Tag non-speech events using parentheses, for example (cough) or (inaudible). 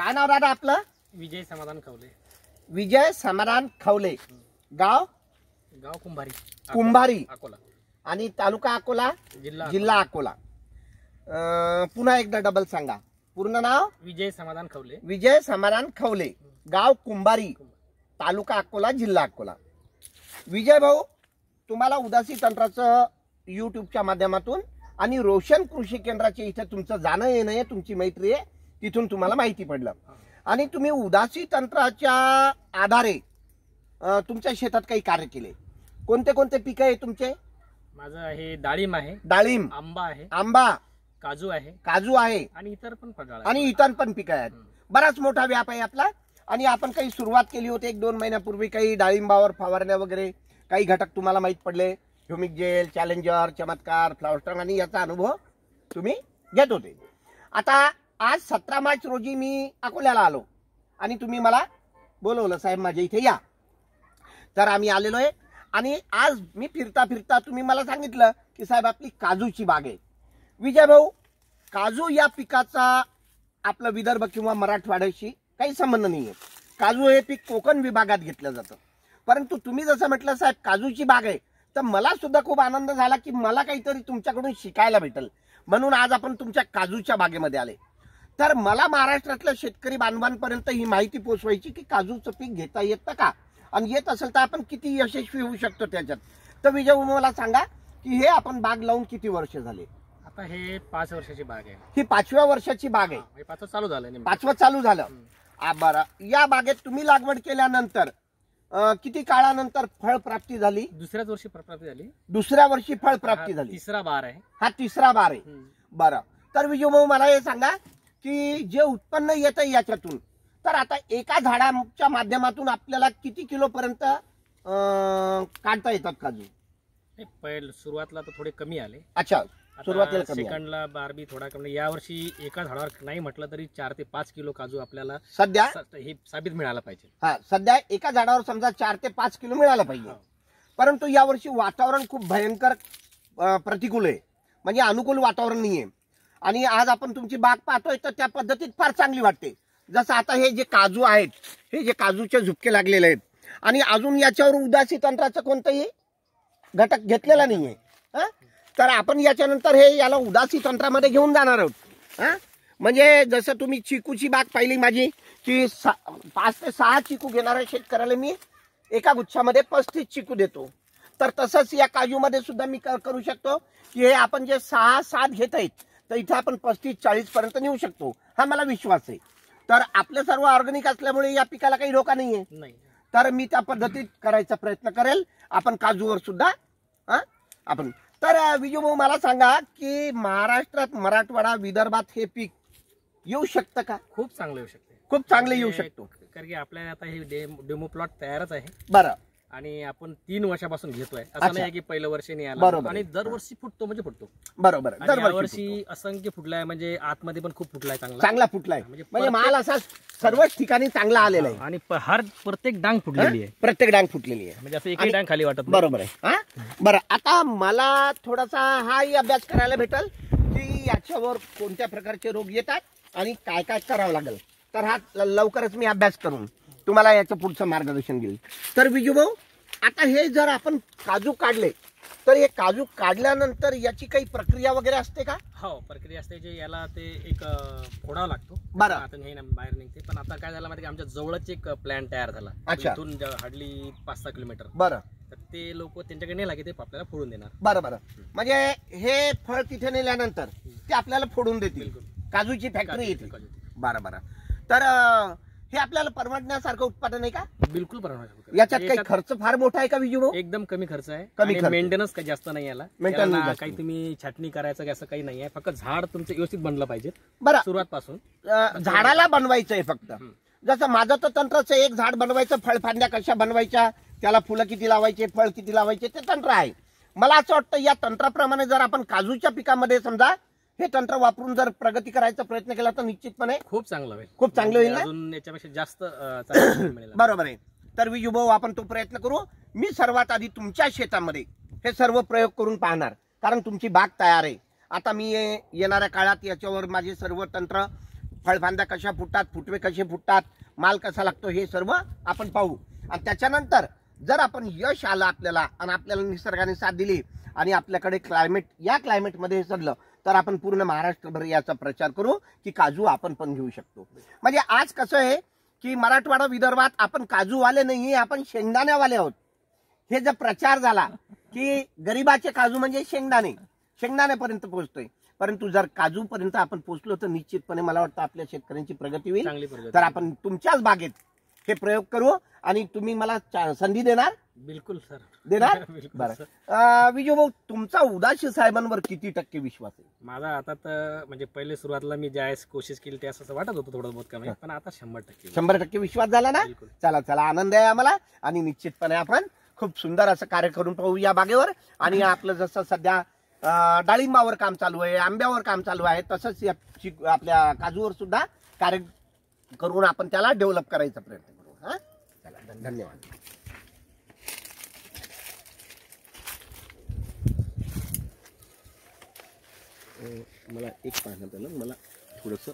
काय नाव दादा आपलं? विजय समाधान खवले. विजय समाधान खवले. गाव? गाव कुंभारी. कुंभारी. अकोला. आणि तालुका अकोला? जिल्हा जिल्हा अकोला. अं, पुन्हा एकदा डबल सांगा. पूर्ण नाव? विजय समाधान खवले. विजय समाधान खवले. गाव कुंभारी. तालुका अकोला जिल्हा अकोला. विजय भाऊ तुम्हाला उदासी तंत्राचं युट्यूबच्या माध्यमातून आणि रोशन कृषी केंद्राचे इथे तुमचं जाणं येणं आहे तुमची मैत्री आहे. तिथून तुम्हाला माहिती पडलं. आणि तुम्ही उदासी तंत्राच्या आधारे तुमच्या शेतात काही कार्य केले. कोणते कोणते पिकं आहे तुमचे? माझं आहे डाळिंब आहे डाळिंब. आंबा आहे आंबा. काजू आहे. काजू आहे. आणि इतर पण फळाळ आणि इतर पण पिकं आहेत. बराच मोठा व्याप आहे आपला. आणि आपण काही सुरुवात केली होती एक दोन महिन्यापूर्वी काही डाळिंबावर फवारण्या वगैरे काही घटक तुम्हाला माहीत पडले. ह्युमिक जेल चॅलेंजर चमत्कार फ्लॉवर स्ट्रॉंग आणि याचा अनुभव तुम्ही घेत होते. आता आज सतरा मार्च रोजी मी अकोल्याला आलो. आणि तुम्ही मला बोलवलं साहेब माझ्या इथे या. तर आम्ही आलेलो आहे. आणि आज मी फिरता फिरता तुम्ही मला सांगितलं की साहेब आपली काजूची बाग आहे. विजय भाऊ काजू या पिकाचा आपलं विदर्भ किंवा मराठवाड्याशी काही संबंध नाही आहे काजू हे पीक कोकण विभागात घेतलं जातं. परंतु तुम्ही जसं म्हटलं साहेब काजूची बाग आहे. तर मला सुद्धा खूप आनंद झाला की मला काहीतरी तुमच्याकडून शिकायला भेटेल. म्हणून आज आपण तुमच्या काजूच्या बागेमध्ये आले. तर मला महाराष्ट्रातल्या शेतकरी बांधवांपर्यंत ही माहिती पोचवायची की काजूचं पीक घेता येतं का? आणि येत असेल तर आपण किती यशस्वी होऊ शकतो त्याच्यात? तर विजय मला सांगा की हे आपण बाग लावून किती वर्ष झाले? आता हे पाच वर्षाची बाग आहे. ही पाचव्या वर्षाची बाग आहे. हे पाच चालू झालं. पाचवं चालू झालं. बरं. या बागेत तुम्ही लागवड केल्यानंतर किती काळानंतर फळ प्राप्ती झाली? दुसऱ्याच वर्षी प्राप्ती झाली. दुसऱ्या वर्षी फळ प्राप्ती झाली. तिसरा बार आहे. हा तिसरा बार आहे. बरं. तर विजू भाऊ मला हे सांगा की जे उत्पन्न येतं याच्यातून. तर आता एका झाडाच्या माध्यमातून आपल्याला किती किलो पर्यंत काढता येतात काजू? हे पहिलं सुरुवातला तर थोडे कमी आले. अच्छा सुरुवातीला कमी आहे. सेकंडला बार बी थोडा कमी या वर्षी एका झाडावर नाही म्हटलं तरी चार ते पाच किलो काजू आपल्याला सध्या? स- हे साबित मिळालं पाहिजे. हा सध्या एका झाडावर समजा चार ते पाच किलो मिळालं पाहिजे. हो. परंतु यावर्षी वातावरण खूप भयंकर अं, प्रतिकूल आहे. म्हणजे अनुकूल वातावरण नाहीये. आणि आज आपण तुमची बाग पाहतोय तर त्या पद्धतीत फार चांगली वाटते. जसं आता हे जे काजू आहेत हे जे काजूचे झुपके लागलेले आहेत आणि अजून याच्यावर उदासी तंत्राचं कोणतंही घटक घेतलेला नाही आहे तर आपण याच्यानंतर हे याला उदासी तंत्रामध्ये घेऊन जाणार आहोत. हं? म्हणजे जसं तुम्ही चिकूची बाग पाहिली माझी की सा- पाच ते सहा चिकू घेणाऱ्या शेतकऱ्याला मी एका गुच्छामध्ये पस्तीस चिकू देतो. तर तसंच या काजूमध्ये सुद्धा मी क- करू शकतो की हे आपण जे सहा सात घेत आहेत तर इथे आपण पस्तीस चाळीस पर्यंत नेऊ शकतो. हा मला विश्वास आहे. तर आपलं सर्व ऑर्गॅनिक असल्यामुळे या पिकाला काही धोका नाहीये. नाही. तर मी त्या पद्धतीत करायचा प्रयत्न करेल. आपण काजूवर सुद्धा हा? आपण. तर विजू भाऊ मला सांगा की महाराष्ट्रात मराठवाडा विदर्भात हे पीक येऊ शकतं का? खूप चांगलं येऊ शकते. खूप चांगलं येऊ शकतो. कारण की आपल्या आता हे डेमो प्लॉट तयारच आहे. बरं. आणि आपण तीन वर्षापासून घेतोय. असं नाही की पहिलं वर्षी नाही आला. बरोबर. आणि दरवर्षी फुटतो म्हणजे फुटतो. बरोबर दरवर्षी असंख्य फुटलाय म्हणजे आतमध्ये पण खूप फुटलाय चांगला. चांगला फुटलाय. म्हणजे म्हणजे माल असा सर्वच ठिकाणी चांगला आलेला आहे. आणि हर प्रत्येक डांग फुटलेली आहे. प्रत्येक डांग फुटलेली आहे. म्हणजे असं एकही डांग खाली वाटत. बरोबर आहे. हा? बरं आता मला थोडासा हाही अभ्यास करायला भेटल की याच्यावर कोणत्या प्रकारचे रोग येतात आणि काय काय करावं लागेल. तर हा लवकरच मी अभ्यास करून तुम्हाला याचं पुढचं मार्गदर्शन घेईल. तर विजू भाऊ आता हे जर आपण काजू काढले तर हे काजू काढल्यानंतर याची काही प्रक्रिया वगैरे असते का? हो प्रक्रिया असते जे याला ते एक फोडावं लागतो. बरं. आता हे ना बाहेर निघते. पण आता काय झालं माहिती आमच्या जवळच एक प्लॅन तयार झाला. अच्छा. इथून हार्डली पाच सहा किलोमीटर. बरं. तर ते लोक त्यांच्याकडे नेला की ते आपल्याला फोडून देणार. बरं बरं. म्हणजे हे फळ तिथे नेल्यानंतर ते आपल्याला फोडून देतील. काजूची फॅक्टरी येते. बरं बरं. तर हे आपल्याला परवडण्यासारखं उत्पादन आहे का? बिलकुल परवडणार याच्यात काही खर्च फार मोठा आहे का विजू एकदम कमी खर्च आहे. कमी खर्च. मेंटेनन्स काही जास्त नाही याला. Maintenance याला ना जास्त. काही तुम्ही छाटणी करायचं की असं काही नाही आहे. फक्त झाड तुमचं व्यवस्थित बनलं पाहिजे. बरं. सुरुवात पासून अं, झाडाला बनवायचंय फक्त. हं. जसं माझं तर तंत्रच आहे, एक झाड बनवायचं फळफांद्या कशा बनवायच्या त्याला फुलं किती लावायचे फळ किती लावायचे ते तंत्र आहे. मला असं वाटतं या तंत्राप्रमाणे जर आपण काजूच्या पिकामध्ये समजा हे तंत्र वापरून जर प्रगती करायचा प्रयत्न केला तर निश्चितपणे खूप चांगलं होईल. खूप चांगलं होईल ना? अजून याच्यापेक्षा जास्त अं, चांगलं (coughs) result मिळेल. बरोबर आहे. तर भाऊ आपण तो प्रयत्न करू. मी सर्वात आधी तुमच्या शेतामध्ये हे सर्व प्रयोग करून पाहणार कारण तुमची बाग तयार आहे. आता मी ये- येणाऱ्या काळात याच्यावर माझे सर्व तंत्र फळफांद्या कशा फुटतात फुटवे कसे फुटतात माल कसा लागतो हे सर्व आपण पाहू. आणि त्याच्यानंतर जर आपण यश आलं आपल्याला आणि आपल्याला निसर्गाने साथ दिली आणि आपल्याकडे क्लायमेट या क्लायमेटमध्ये हे सडलं तर आपण पूर्ण महाराष्ट्रभर याचा प्रचार करू की काजू आपण पण घेऊ शकतो. म्हणजे आज कसं आहे की मराठवाडा विदर्भात आपण काजूवाले नाही आपण शेंगदाण्यावाले आहोत. हे जर प्रचार झाला की गरिबाचे काजू म्हणजे शेंगदाणे शेंगदाण्यापर्यंत पोहोचतोय. परंतु जर काजूपर्यंत आपण पोहोचलो तर निश्चितपणे मला वाटतं आपल्या शेतकऱ्यांची प्रगती होईल. तर आपण तुमच्याच बागेत हे प्रयोग करू आणि तुम्ही मला संधी देणार? बिलकुल सर. देणार? (laughs) बरं. सर. अं, विजू भाऊ तुमचा उदाशी साहेबांवर किती टक्के विश्वास आहे? माझा आता तर म्हणजे पहिले सुरुवातीला मी ज्यावेळेस कोशिश केली त्यावेळेस असं वाटत होतं थोडं बहुत कमी पण आता शंभर टक्के शंभर टक्के विश्वास झाला ना? बिलकुल. चला चला आनंद आहे आम्हाला आणि निश्चितपणे आपण खूप सुंदर असं कार्य करून पाहू या बागेवर. आणि आपलं जसं सध्या अं, डाळिंबावर काम चालू आहे आंब्यावर काम चालू आहे तसंच या चिक- आपल्या काजूवर सुद्धा कार्य करून आपण त्याला डेव्हलप करायचा प्रयत्न करू. हा? चला धन- धन्यवाद. मला एक पाहण्यात आलं. मला थोडंसं